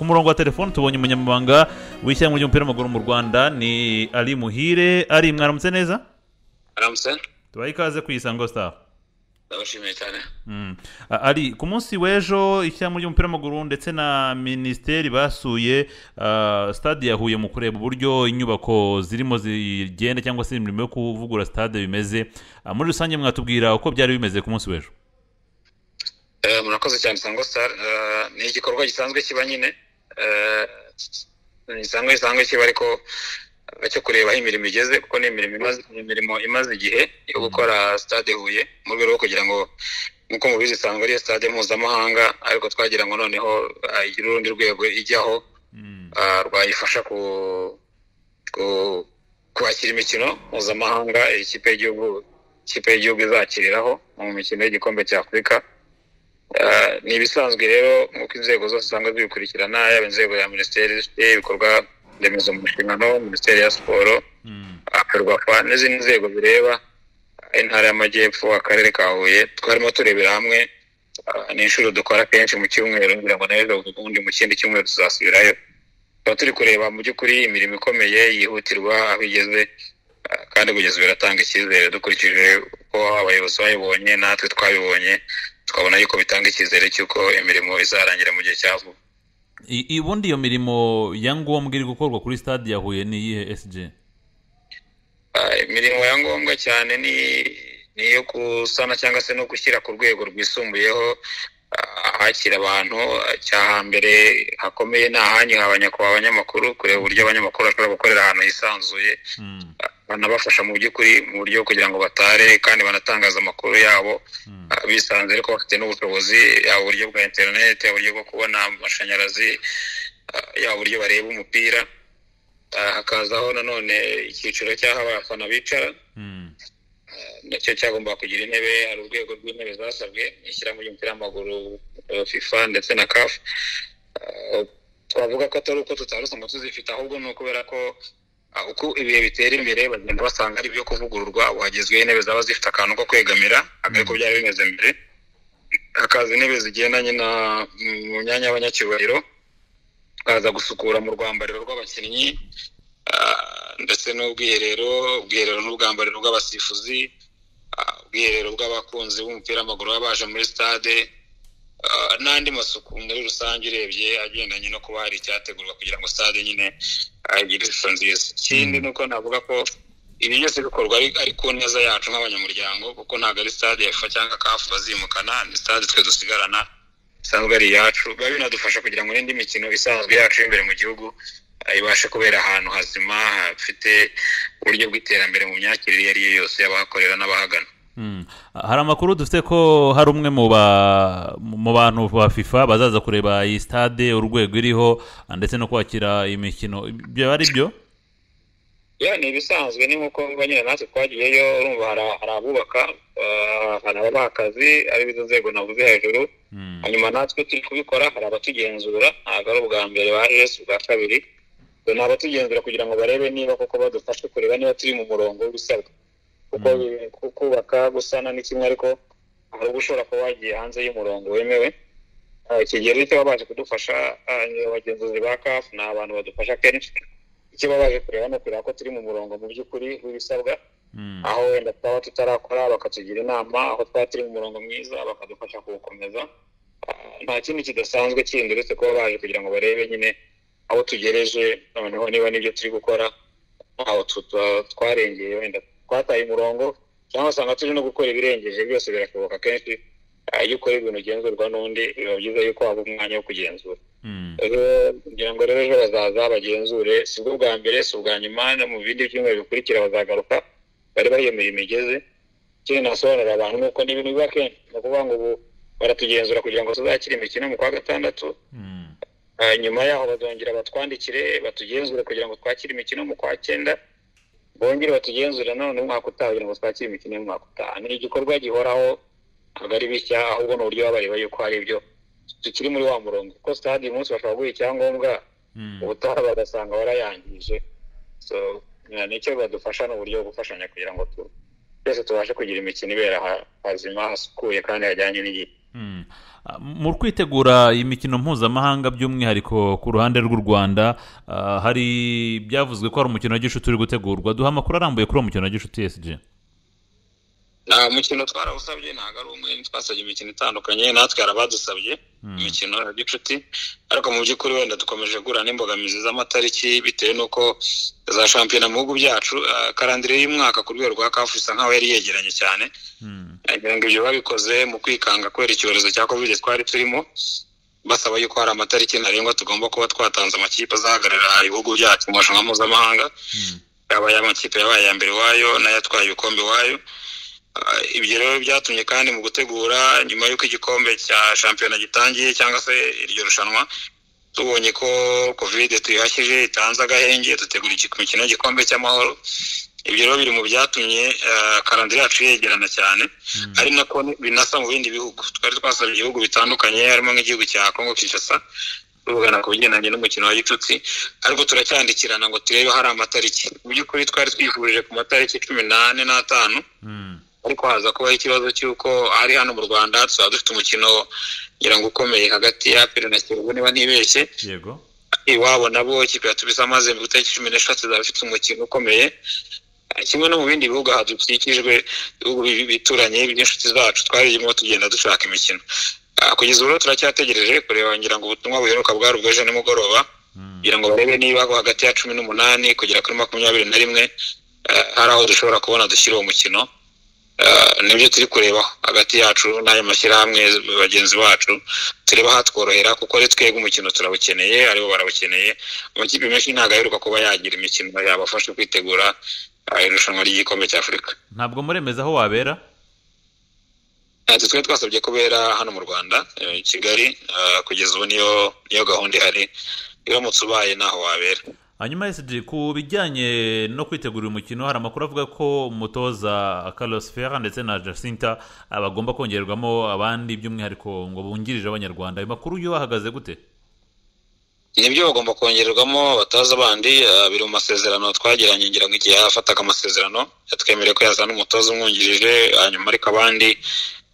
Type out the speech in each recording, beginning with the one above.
ku murongo wa telefoni tubonye umunyamabanga w'ishyirahamwe ry'umupira w'amaguru mu rwanda ni ari muhire. Ari mwaramutse neza? Aramutse tubahe ikaze ku isango star. Ndabashimiye cyane. Mm. Ari ku munsi w'ejo ishyirahamwe ry'umupira w'amaguru ndetse na minisiteri basuye stade ya huye mu kureba uburyo inyubako zirimo zigenda cyangwa se imirimo yo kuvugura stade bimeze. Muri rusange mwatubwira uko byari bimeze ku munsi w'ejo. Eh, murakoze cyane sango star. Eh, ni igikorwa gisanzwe kiba nyine. Gisanzwe gisanzwe kiba ariko eh, cyo kureba aho imirimo igeze kuko ni imirimo imaze igihe yo gukora stade huye mu rwego rwo kugira ngo nk'uko mubizi isanzwe ari stade mpuzamahanga ariko twagira ngo noneho ah, igire urundi rwego ijyaho Mm. ah, rwayifasha kwakira imikino mpuzamahanga ikipe y'igihugu ikipe y'igihugu izakiriraho mu mikino y'igikombe cya afurika ni ibisanzwe rero nk'uko inzego zose usanga zibikurikirana yaba inzego ya minisiteri zifite ibikorwa remezo mu nshingano minisiteri ya siporo Mm. ferwafa n'izindi nzego bireba intara y'amajyepfo akarere ka huye twarimo turebera hamwe ah, ni inshuro dukora kenshi mu cyumweru ngira ngo n'ejo ubundi mu kindi cyumweru tuzasubirayo tuba turi kureba mu by'ukuri imirimo ikomeye yihutirwa aho igeze ah, kandi kugeza ubu iratanga icyizere dukurikije uko abayobozi bayibonye natwe twabibonye tukabona yuko bitanga icyizere cy'uko imirimo izarangira mu gihe cya vuba. Ubundi iyo mirimo ya ngombwa iri gukorwa kuri stade ya huye ni iyihe sg Ah, imirimo ya ngombwa cyane ni iyo gusana cyangwa se no gushyira ku rwego rwisumbuyeho ah, ahakira abantu ah, cya hambere hakomeye ni ahanyu abanyakubahwa abanyamakuru kureba uburyo abanyamakuru bashobora gukorera ahantu hisanzuye. Mm. ah, banabafasha mu by'ukuri mu buryo kugira ngo batare kandi banatangaza amakuru yabo Mm. ah, bisanze ariko bafite n'ubushobozi yaba uburyo bwa interineti yaba uburyo bwo kubona amashanyarazi ah, yaba uburyo bareba umupira Ah, hakazaho nanone icyiciro cy'aho abafana bicara Mm. na cyo cyagomba kugira intebe hari urwego rw'intebe zasabwe ishyirahamwe ry'umupira w'amaguru eh, fifa ndetse na Eh, twavuga ko atari uko tutari usanga tuzifite ahubwo ni ukubera ko uko ibihe bitera imbere bagenda basanga ari ibyo kuvugururwa ubu hagezweho intebe zaba zifite akantu ko kwegamira ariko byari bimeze mbere hakaza intebe zigendanye na mu myanya y'abanyacyubahiro hakaza gusukura mu rwambariro rw'abakinnyi ah, ndetse n'ubwiherero ubwiherero n'ubwambariro bw'abasifuzi ah, ubwiherero bw'abakunzi b'umupira w'amaguru baba baje muri stade n'andi masuku muri rusange urebye agendanye no kuba hari icyategurwa kugira ngo stade nyine ah, igire ishusho nziza. Ikindi ni uko navuga ko ibi byose bikorwa ari ku neza yacu nk'abanyamuryango kuko ntabwo ari stade ya fifa cyangwa kafu bazimukana ni stade twe dusigarana isanzwe ari iyacu. Biba binadufasha kugira ngo n'indi mikino isanzwe yacu y'imbere mu gihugu ah, ibashe kubera ahantu hazima hafite uburyo bw'iterambere mu myakirire iyo ari yo yose y'abahakorera n'abahagana. Hari amakuru dufite ko hari umwe mu ba- mu bantu ba fifa bazaza kureba iyi stade urwego iriho ndetse no kwakira imikino ibyo ari byo ya ni ibisanzwe ni nk'uko nyine natwe twagiyeyo urumva hari- abubaka hari ababaha akazi ari izo nzego navuze hejuru hanyuma natwe turi kubikora hari abatugenzura ntabwo ari ubwa mbere baje si ubwa kabiri ni abatugenzura kugira ngo barebe niba koko badufashe kureba niba turi mu murongo w'ibisabwa kuko ku- kubaka gusana ni kimwe ariko hari ubwo ushobora kuba wagiye hanze y'umurongo wemewe. Ah, iki gihe rero icyo baba baje kudufasha ah, abagenzuzi ba kafu ni abantu badufasha kenshi. Icyo baba baje kureba ni ukureba ko turi mu murongo mu by'ukuri w'ibisabwa. Mm. aho wenda twaba tutarakora bakatugira inama aho twaba turi mu murongo mwiza bakadufasha kuwukomeza. Ah, nta kindi kidasanzwe kindi uretse kuba baje kugira ngo barebe nyine aho tugereje noneho niba n'ibyo turi gukora ntaho twarengeye wenda twataye umurongo cyangwa usanga turi no gukora ibirengeje byose birashoboka kenshi. Ah, iyo ukora ibintu ugenzurwa n'undi biba byiza yuko waba umwanya wo kugenzura. Mm. rero ngira ngo rero ejo bazaza bagenzure si bwo bwa mbere si ubwa nyuma no mu bindi byumweru bikurikira bazagaruka bareba aho iyo mirimo igeze ikindi nasobanurira abantu ni uko ni ibintu biba kenshi. Ni ukuvuga ngo ubu baratugenzura kugira ngo tuzakire imikino mu kwa gatandatu. Mm. Ah, nyuma yaho bazongera batwandikire batugenzure kugira ngo twakire imikino mu kwa cyenda. Bongere batugenzure nanone umwaka utaha kugira ngo twakire imikino y'umwaka utaha. Ni igikorwa gihoraho ntabwo ari bishya ahubwo ni uburyo baba bareba yuko hari ibyo tukiri muri wa murongo. Kuko stade uyu munsi bashobora guha icyangombwa Mm. ubutaha bagasanga yeah, ni cyo badufasha ni uburyo bwo gufashanya kugira ngo twese tubashe kugira imikino ibera ha- hazima hasukuye kandi hajyanye n'igihe mu kwitegura iyi mikino mpuzamahanga by'umwihariko ku ruhande rw'u rwanda ah, hari byavuzwe ko hari umukino wa gishuti uri gutegurwa. Duha amakuru arambuye kuri uwo mukino wa gishuti esg nta mukino twarawusabye ntabwo ari umwe twasabye imikino itandukanye natwe hari abadusabye imikino ya gicuti. Ariko mu by'ukuri wenda dukomeje guhura n'imbogamizi z'amatariki bitewe n'uko za shampiyona mu bihugu byacu ah, karandire y'umwaka ku rwego rwa kafu isa nkaho yari yegeranye cyane. Ngira ngo ibyo babikoze mu kwikanga kubera icyorezo cya covid twari turimo basaba yuko hari amatariki ntarengwa tugomba kuba twatanze amakipe azahagararira ibihugu byacu mu marushanwa mpuzamahanga. Yaba ay'amakipe yabaye aya mbere iwayo n'ayatwaye ibikombe iwayo Ah, ibyo rero byatumye kandi mu gutegura nyuma y'uko igikombe cya shampiyona gitangiye cyangwa se iryo rushanwa tubonye ko covid tuyihashyije itanze agahenge dutegura iki- imikino y'igikombe cy'amahoro. Ibyo rero biri mu byatumye ah, karandire yacu yegerana cyane. Ari nako binasa mu bindi bihugu. Twari twasabye ibihugu bitandukanye harimo nk'igihugu cya kongo kinshasa tuvugana ku bigendanye n'umukino wa gicuti ariko turacyandikirana ngo turebe hari amatariki. Mu by'ukuri twari twifurije ku matariki cumi n'ane n'atanu. Ariko haza kubaho ikibazo cy'uko ari hano mu rwanda tuzaba dufite umukino ngira ngo ukomeye hagati ya aperi na kiyovu niba ntibeshye. Yego. Iwabo nabo ikipe ya tubisa amaze mu itariki cumi n'eshatu izaba ifite umukino ukomeye. Kimwe no mu bindi bihugu aha dukikijwe ibihugu bi- bituranye by'inshuti zacu twarimo tugenda dushaka imikino. Ah, kugeza ubu turacyategereje kureba ngira ngo ubutumwa buheruka bwari ubw'ejo nimugoroba kugira ngo barebe niba hagati ya cumi n'umunani kugera kuri makumyabiri na rimwe eh, hari aho dushobora kubona dushyira uwo mukino. Ni byo turi kurebaho hagati yacu n'ayo mashyirahamwe bagenzi bacu. Tureba hatworohera kuko ari twebwe umukino turawukeneye ari bo barawukeneye amakipe menshi ntabwo aheruka kuba yagira imikino yabafasha kwitegura eh, irushanwa ry'igikombe cya afurika. Ntabwo muremeza aho wabera? Ati twari twasabye kubera hano mu rwanda eh, i kigali eh, kugeza ubu niyo niyo gahunda ihari. Iramutse ubaye naho wabera. Hanyuma esg ku bijyanye no kwitegura uyu mukino hari amakuru avuga ko umutoza carlos ferra ndetse na jacinta ah, bagomba kongerwamo abandi by'umwihariko ngo bungirije abanyarwanda. Ayo makuru yo ahagaze gute? Nibyo bagomba kongererwamo abatoza bandi eh, biri mu masezerano twagiranye ngira ngo igihe yafataga amasezerano yatwemereye ko yazana umutoza umwungirije hanyuma ariko abandi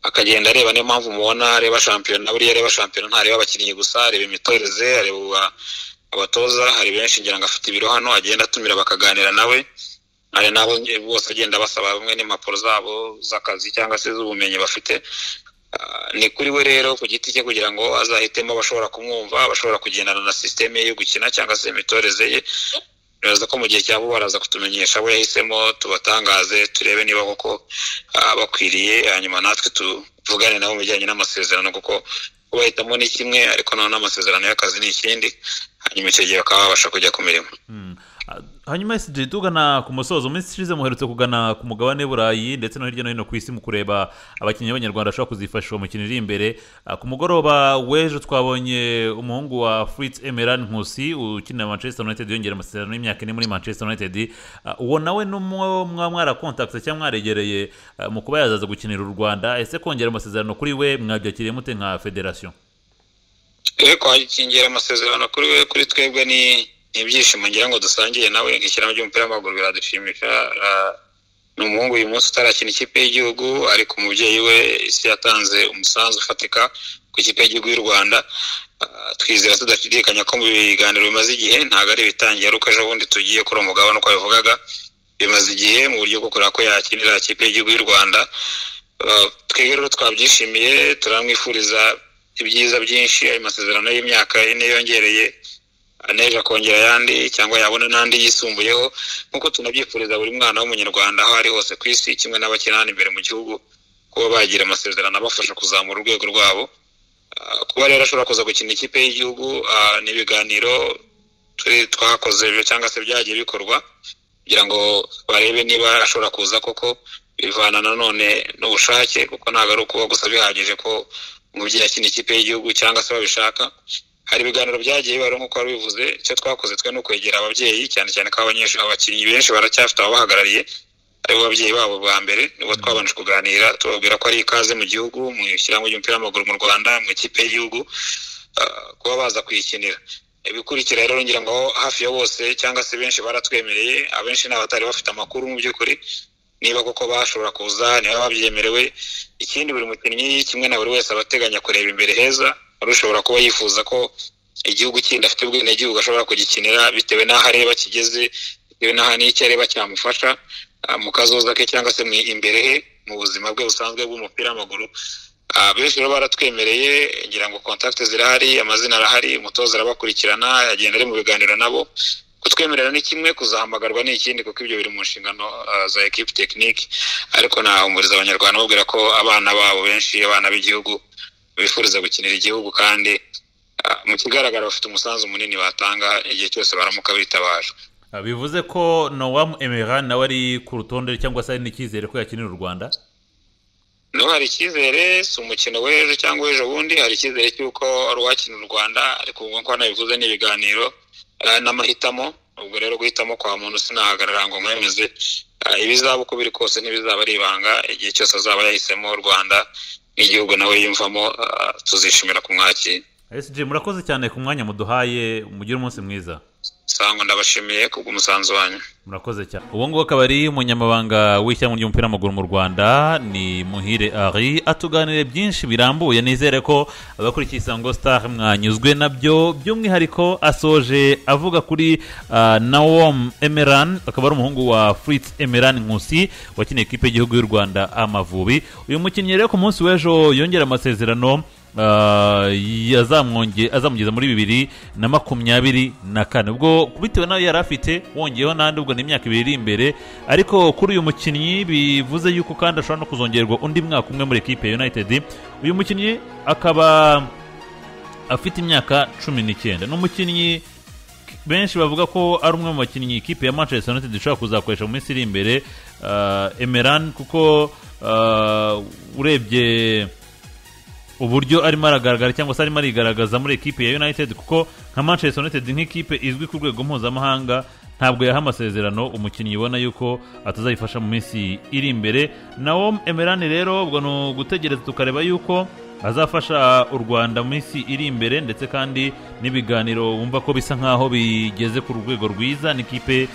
akagenda areba niyo mpamvu mubona areba shampiyona buriya areba shampiyona ntareba abakinnyi gusa areba imitoreze areba abatoza hari benshi ngira ngo afite ibiro hano agenda atumira bakaganira nawe. Hari n'abo bose agenda basaba bamwe n'impapuro zabo z'akazi cyangwa se z'ubumenyi bafite. Ah, ni kuri we rero ku giti cye kugira ngo azahitemo abashobora kumwumva abashobora kugendana na sisiteme yo gukina cyangwa se imitoreze ye. Bibaza ko mu gihe cya vuba baraza kutumenyesha. Abo yahisemo tubatangaze turebe niba koko ah, bakwiriye. Hanyuma natwe tuvugane nabo mu bijyanye n'amasezerano kuko kubahitamo ni kimwe ariko noneho n'amasezerano y'akazi ni ikindi. Hanyuma icyo gihe bakaba babasha kujya ku mirimo. Ah, hanyuma esiji tugana ku musozo mu minsi ishize muherutse kugana ku mugabane burayi ndetse no hirya no hino ku isi mu kureba abakinnyi b'abanyarwanda bashobora kuzifashisha mu iri imbere. Ah, ku mugoroba w'ejo twabonye umuhungu wa fritz emeran nkusi ukinira manchester united yongera amasezerano y'imyaka ine muri manchester united. Ah, uwo nawe n'umwe umwe mwaba cyangwa mwaregereye ah, mu kuba yazaza gukinira u rwanda ese kongera amasezerano kuri we mwabyakiriye mute nka federasiyo twe kwakingera amasezerano kuri we kuri twebwe ni ibyishimo. Ngira ngo dusangiye nawe nk'ishyirahamwe ry'umupira w'amaguru biradushimisha Ah, ni umuhungu uyu munsi utarakina ikipe y'igihugu ariko umubyeyi we isi yatanze umusanzu ufatika ku ikipe y'igihugu y'u rwanda. Ah, twizera tudashidikanya ko mu biganiro bimaze igihe ntabwo ari ibitangiye ari uko ejo bundi tugiye kuri uwo mugabane uko bivugaga bimaze igihe mu buryo bwo kureba ko yakinira ikipe y'igihugu y'u rwanda. Uh, twebwe rero twabyishimiye turamwifuriza ibyiza byinshi ayo masezerano y'imyaka ine yongereye aneje akongera ayandi cyangwa yabona n'andi yisumbuyeho. Nk'uko tunabyifuriza buri mwana w'umunyarwanda aho ari hose ku isi kimwe n'abakina hano imbere mu gihugu kuba bagira amasezerano abafasha kuzamura urwego rwabo. Uh, kuba rero ashobora kuza gukina ikipe y'igihugu uh, ni ibiganiro twakoze cyangwa se byagiye bikorwa kugira ngo barebe niba ashobora kuza koko bivana nanone n'ubushake kuko ntabwo ari ukuba gusa bihagije ko umubyeyi akina ikipe y'igihugu cyangwa se babishaka hari ibiganiro byagiye biba nk'uko wari bivuze icyo twakoze twe ni ukwegera ababyeyi cyane cyane ko abanyeshuri abakinnyi benshi baracyafite ababahagarariye ari bo babyeyi babo bwa mbere nibo twabanje kuganira tubabwira ko ari ikaze mu gihugu mu ishyirahamwe ry'umupira w'amaguru mu rwanda mu ikipe y'igihugu ah, kuba baza kuyikinira. Ibikurikira rero ngira ngo hafi ya bose cyangwa se benshi baratwemereye abenshi ni abatari bafite amakuru mu by'ukuri niba koko bashobora kuza niba babyemerewe ikindi buri mukinnyi kimwe na buri wese aba ateganya kureba imbere heza wari ushobora kuba yifuza ko igihugu kindi afite ubwenegihugu ashobora kugikinira bitewe n'aho areba kigeze bitewe n'aho n'icyo areba cyamufasha mu kazoza ke cyangwa se imbere he mu buzima bwe busanzwe bw'umupira w'amaguru. Benshi rero baratwemereye ngira ngo kontakiti zirahari amazina arahari umutoza arabakurikirana agenda ari mu biganiro nabo. Kutwemerera ni kimwe kuzahamagarwa ni ikindi kuko ibyo biri mu nshingano za ekipi tekinike ariko nahumuriza abanyarwanda babwira ko abana babo benshi abana b'igihugu bifuriza gukinira igihugu kandi mu kigaragara bafite umusanzu munini batanga igihe cyose baramuka bitabajwe. Bivuze ko nowamu emerani nawe ari ku rutonde cyangwa se hari n'icyizere ko yakinira u rwanda? No hari icyizere si umukino w'ejo cyangwa w'ejo bundi hari icyizere cy'uko ari uwakina u rwanda ariko nk'uko nabivuze n'ibiganiro n'amahitamo ubwo rero guhitamo kwa muntu sinahagarara ngo mwemeze ibizaba uko biri kose ntibizaba ari ibanga igihe cyose azaba yahisemo u rwanda nk'igihugu nawe yiyumvamo tuzishimira kumwakira. Esiji murakoze cyane ku mwanya muduhaye mugire umunsi mwiza. Sangwa ndabashimiye kubw'umusanzu wanyu. Murakoze cyane. Ubu ngubu akaba ari umunyamabanga w'ishyirahamwe ry'umupira w'amaguru mu rwanda ni muhire ari atuganire byinshi birambuye. Nizere ko abakurikiye isango star mwanyuzwe na byo by'umwihariko asoje avuga kuri uh, nawom emeran. Akaba ari umuhungu wa fritz emeran nkusi wakiniye ikipe y'igihugu y'u rwanda amavubi. Uyu mukinnyi rero ku munsi w'ejo yongera amasezerano azamugeza muri bibiri na makumyabiri na kane. Ubwo bitewe n'ayo yari afite wongeyeho n'andi ubwo ni imyaka ibiri iri imbere. Ariko kuri uyu mukinnyi bivuze yuko kandi ashobora no kuzongerwa undi mwaka umwe muri ekipe ya united. Uyu mukinnyi akaba afite imyaka cumi n'icyenda. Ni umukinnyi benshi bavuga ko ari umwe mu bakinnyi ikipe ya manchester united ishobora kuzakoresha mu minsi iri imbere. Emeran kuko urebye uburyo arimo aragaragara cyangwa se arimo arigaragaza muri ekipe ya united kuko nka manchester united nk'ikipe izwi ku rwego mpuzamahanga ntabwo yaha amasezerano umukinnyi ubona yuko atazayifasha mu minsi iri imbere. Nawo emerani rero ubwo ni ugutegereza tukareba yuko azafasha u rwanda mu minsi iri imbere ndetse kandi n'ibiganiro wumva ko bisa nk'aho bigeze ku rwego rwiza n'ikipe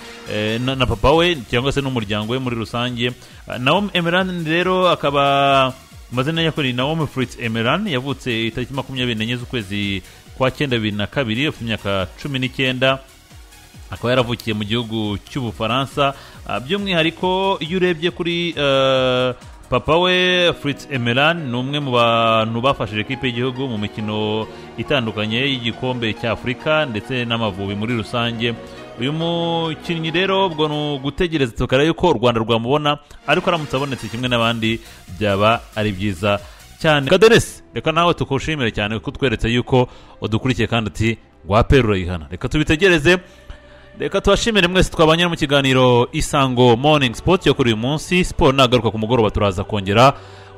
na, na papa we cyangwa se n'umuryango we muri rusange. Nawo emerani rero akaba amazina yakora ni nawomi furitsi emeran yavutse itariki makumyabiri n'enye z'ukwezi kwa cyenda bibiri na kabiri afite imyaka cumi n'icyenda. Akaba yaravukiye mu gihugu cy'ubufaransa. By'umwihariko iyo urebye kuri papa we furitsi emeran ni umwe mu bantu bafashije ekipe y'igihugu mu mikino itandukanye y'igikombe cy'afurika ndetse n'amavubi muri rusange. Uyu mukinnyi rero ubwo ni ugutegereza tukareba yuko u rwanda rwamubona ariko aramutse abonetse kimwe n'abandi byaba ari byiza cyane. Kadenesi reka nawe tukushimire cyane kuko utweretse yuko udukurikiye kandi uti waperura yihana reka tubitegereze reka tubashimire mwese twabanye mu kiganiro isango morning sport yo kuri uyu munsi. Siporo nagaruka ku mugoroba turaza kongera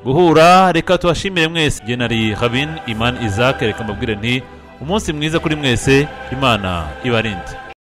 guhura. Reka tubashimire mwese. Genari habin imani isaac reka mbabwire nti umunsi mwiza kuri mwese imana ibarinde.